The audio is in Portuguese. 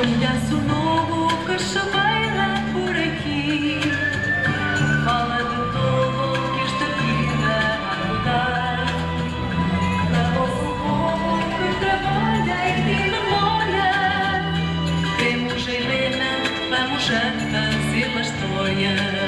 Um danço novo que chaveira por aqui. Fala de todo que esta vida vai mudar. Para o povo que trabalha e tem memória. Temos Helena, vamos a fazer a história.